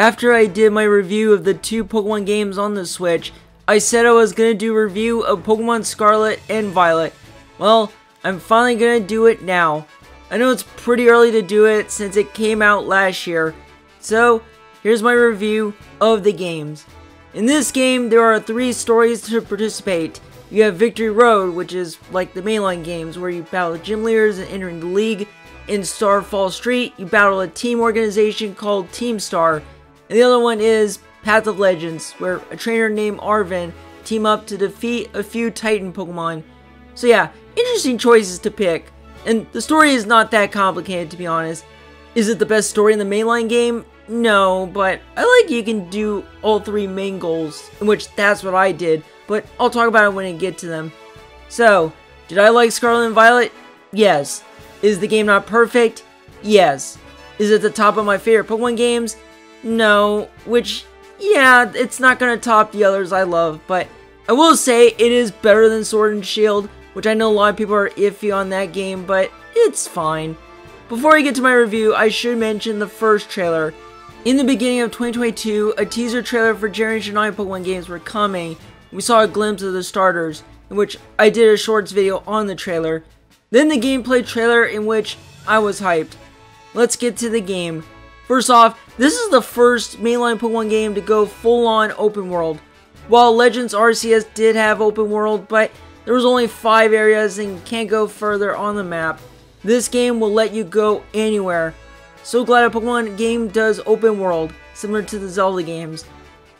After I did my review of the two Pokemon games on the Switch, I said I was going to do a review of Pokemon Scarlet and Violet. Well, I'm finally going to do it now. I know it's pretty early to do it since it came out last year. So, here's my review of the games. In this game, there are three stories to participate. You have Victory Road, which is like the mainline games where you battle gym leaders and entering the league. In Starfall Street, you battle a team organization called Team Star. And the other one is Path of Legends, where a trainer named Arven team up to defeat a few Titan Pokemon. So yeah, interesting choices to pick. And the story is not that complicated to be honest. Is it the best story in the mainline game? No, but I like you can do all three main goals, in which that's what I did, but I'll talk about it when I get to them. So, did I like Scarlet and Violet? Yes. Is the game not perfect? Yes. Is it the top of my favorite Pokemon games? No, which, yeah, it's not gonna top the others I love, but I will say it is better than Sword and Shield, which I know a lot of people are iffy on that game, but it's fine. Before I get to my review, I should mention the first trailer. In the beginning of 2022, a teaser trailer for Generation 9 Pokemon games were coming. We saw a glimpse of the starters, in which I did a shorts video on the trailer. Then the gameplay trailer in which I was hyped. Let's get to the game. First off, this is the first mainline Pokemon game to go full on open world. While Legends Arceus did have open world, but there was only 5 areas and can't go further on the map. This game will let you go anywhere. So glad a Pokemon game does open world, similar to the Zelda games.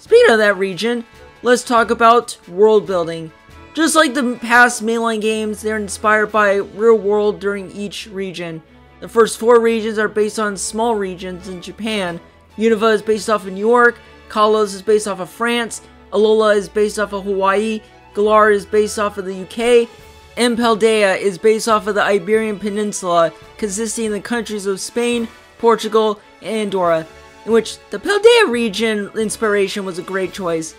Speaking of that region, let's talk about world building. Just like the past mainline games, they're inspired by real world during each region. The first four regions are based on small regions in Japan. Unova is based off of New York, Kalos is based off of France, Alola is based off of Hawaii, Galar is based off of the UK, and Paldea is based off of the Iberian Peninsula, consisting of the countries of Spain, Portugal, and Andorra, in which the Paldea region inspiration was a great choice.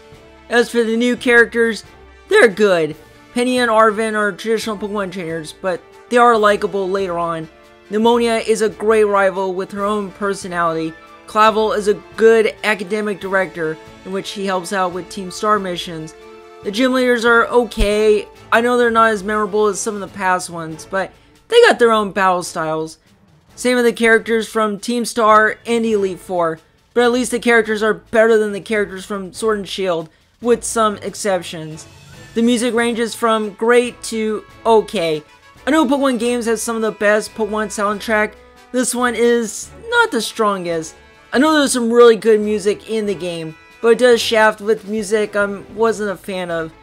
As for the new characters, they're good. Penny and Arven are traditional Pokemon trainers, but they are likable later on. Nemona is a great rival with her own personality. Clavel is a good academic director, in which he helps out with Team Star missions. The gym leaders are okay. I know they're not as memorable as some of the past ones, but they got their own battle styles. Same with the characters from Team Star and Elite Four, but at least the characters are better than the characters from Sword and Shield, with some exceptions. The music ranges from great to okay. I know Pokemon Games has some of the best Pokemon soundtrack. This one is not the strongest. I know there's some really good music in the game, but it does shaft with music I wasn't a fan of.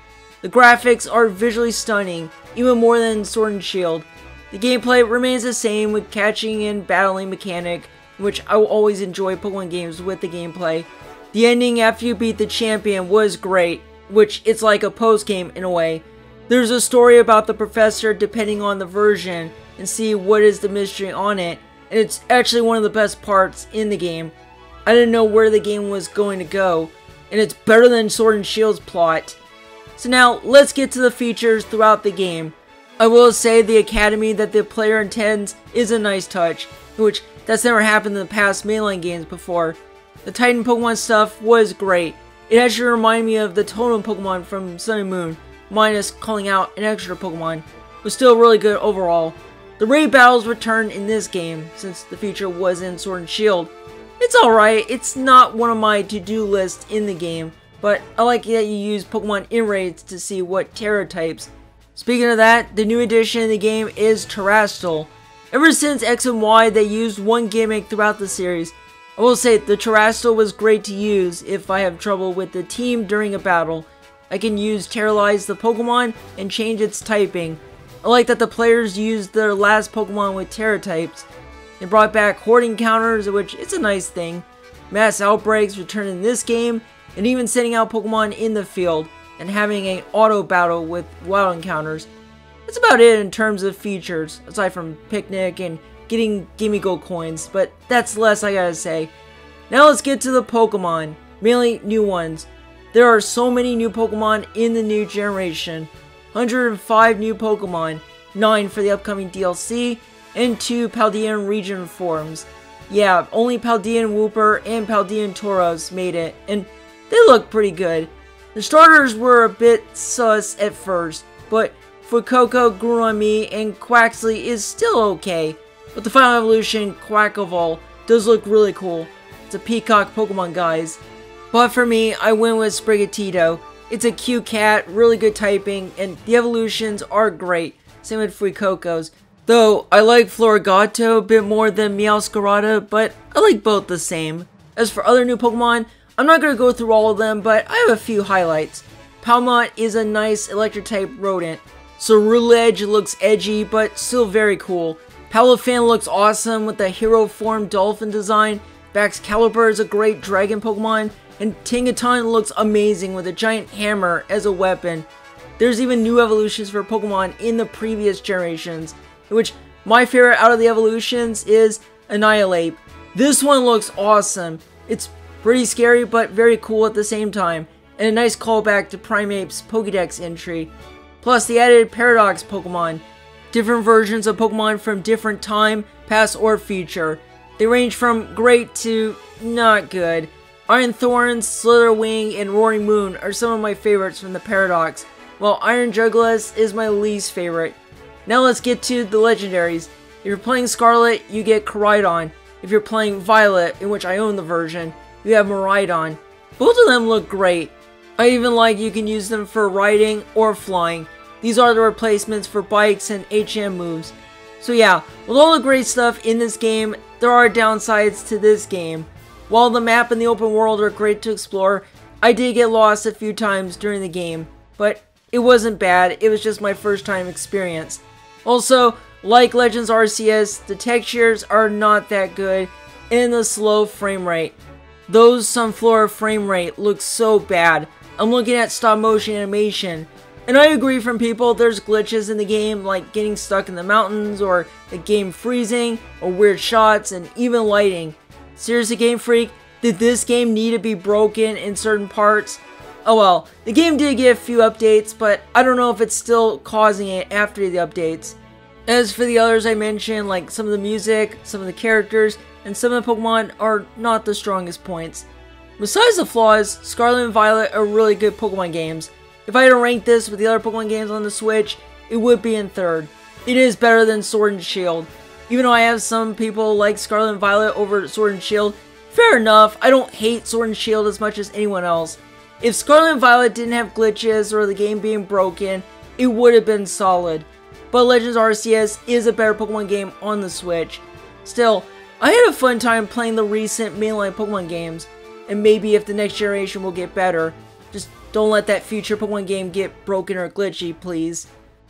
The graphics are visually stunning, even more than Sword and Shield. The gameplay remains the same with catching and battling mechanic, which I will always enjoy Pokemon games with the gameplay. The ending after you beat the champion was great, which it's like a post-game in a way. There's a story about the professor depending on the version and see what is the mystery on it, and it's actually one of the best parts in the game. I didn't know where the game was going to go, and it's better than Sword and Shield's plot. So now, let's get to the features throughout the game. I will say the academy that the player intends is a nice touch, which that's never happened in the past mainline games before. The Titan Pokemon stuff was great. It actually reminded me of the Totem Pokemon from Sun and Moon, minus calling out an extra Pokemon. Was still really good overall. The raid battles returned in this game, since the feature was in Sword and Shield. It's alright, it's not one of my to-do lists in the game, but I like that you use Pokemon in raids to see what Tera types Speaking of that, the new addition in the game is Terastal. Ever since X and Y, they used one gimmick throughout the series. I will say, the Terastal was great to use if I have trouble with the team during a battle. I can use Terralize the Pokemon and change its typing. I like that the players used their last Pokemon with Tera types. They brought back hoarding counters, which is a nice thing. Mass outbreaks return in this game, and even sending out Pokemon in the field and having an auto battle with wild encounters. That's about it in terms of features, aside from Picnic and getting Gimmighoul coins, but that's less I gotta say. Now let's get to the Pokemon, mainly new ones. There are so many new Pokemon in the new generation. 105 new Pokemon, 9 for the upcoming DLC, and 2 Paldean region forms. yeah, only Paldean Wooper and Paldean Tauros made it, and they look pretty good. The starters were a bit sus at first, but Fuecoco grew on me and Quaxly is still okay. But the final evolution, Quaquaval, does look really cool. It's a peacock Pokemon, guys. But for me, I went with Sprigatito. It's a cute cat, really good typing, and the evolutions are great. Same with Fuecoco's. Though, I like Floragato a bit more than Meowscarada, but I like both the same. As for other new Pokemon, I'm not going to go through all of them, but I have a few highlights. Pawmot is a nice electric-type rodent. Ceruledge looks edgy, but still very cool. Palafin looks awesome with the hero form dolphin design. Baxcalibur is a great dragon Pokemon, and Tinkaton looks amazing with a giant hammer as a weapon. There's even new evolutions for Pokemon in the previous generations, which my favorite out of the evolutions is Annihilape. This one looks awesome. It's pretty scary but very cool at the same time, and a nice callback to Primeape's Pokedex entry. Plus, the added Paradox Pokemon, different versions of Pokemon from different time, past, or future. They range from great to not good. Iron Thorns, Slitherwing, and Roaring Moon are some of my favorites from the Paradox, while Iron Jugulis is my least favorite. Now let's get to the legendaries. If you're playing Scarlet, you get Koraidon. If you're playing Violet, in which I own the version, you have Miraidon. Both of them look great. I even like you can use them for riding or flying. These are the replacements for bikes and HM moves. So yeah, with all the great stuff in this game, there are downsides to this game. While the map and the open world are great to explore, I did get lost a few times during the game, but it wasn't bad, it was just my first time experience. Also, like Legends Arceus, the textures are not that good and the slow frame rate. Those Sunflora frame rate looks so bad. I'm looking at stop motion animation. And I agree from people there's glitches in the game like getting stuck in the mountains or the game freezing or weird shots and even lighting. Seriously Game Freak, did this game need to be broken in certain parts? Oh well, the game did get a few updates, but I don't know if it's still causing it after the updates. As for the others I mentioned, like some of the music, some of the characters, and some of the Pokemon are not the strongest points. Besides the flaws, Scarlet and Violet are really good Pokemon games. If I had to rank this with the other Pokemon games on the Switch, it would be in third. It is better than Sword and Shield. Even though I have some people like Scarlet and Violet over Sword and Shield, fair enough, I don't hate Sword and Shield as much as anyone else. If Scarlet and Violet didn't have glitches or the game being broken, it would have been solid. But Legends Arceus is a better Pokemon game on the Switch. Still, I had a fun time playing the recent mainline Pokemon games, and maybe if the next generation will get better, just don't let that future Pokemon game get broken or glitchy, please.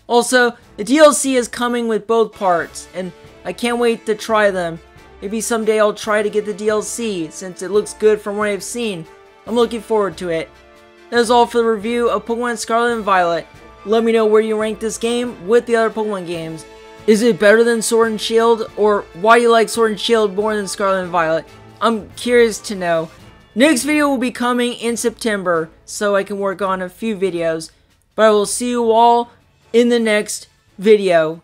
Also, the DLC is coming with both parts, and I can't wait to try them. Maybe someday I'll try to get the DLC, since it looks good from what I've seen. I'm looking forward to it. That is all for the review of Pokemon Scarlet and Violet. Let me know where you rank this game with the other Pokemon games. Is it better than Sword and Shield, or why you like Sword and Shield more than Scarlet and Violet? I'm curious to know. Next video will be coming in September, so I can work on a few videos. But I will see you all in the next video.